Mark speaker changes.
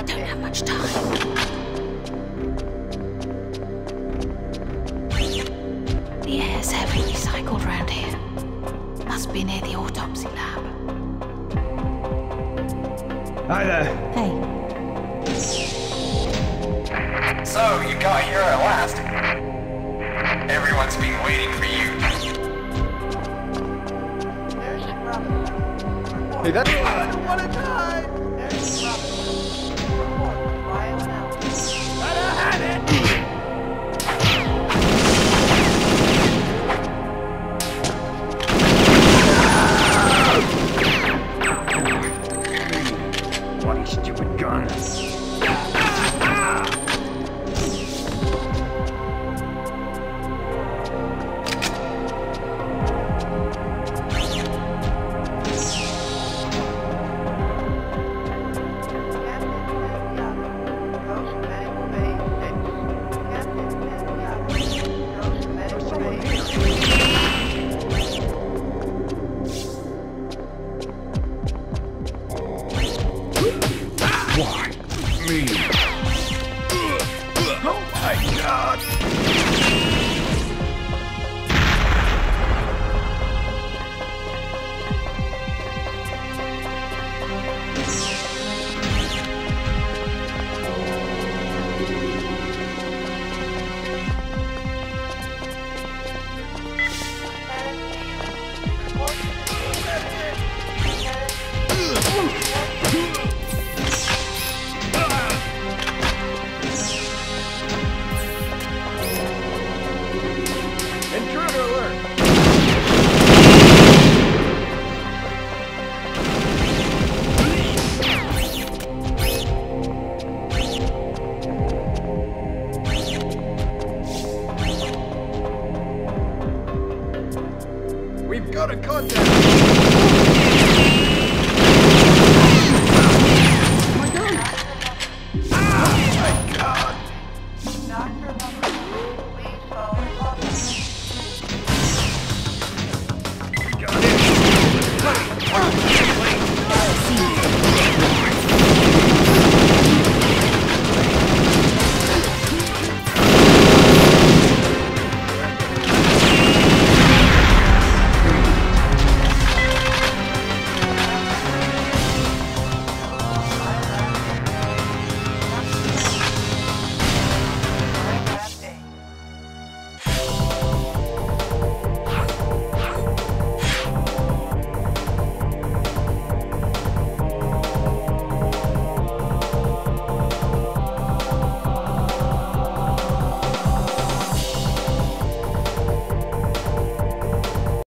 Speaker 1: I don't have much time. The air's heavily recycled round here. Must be near the autopsy lab.
Speaker 2: Hi there.
Speaker 1: Hey,
Speaker 3: So, you got here at last. Everyone's been waiting for you.
Speaker 4: Hey, that's I don't want
Speaker 2: stupid Why me?
Speaker 4: Got a contact!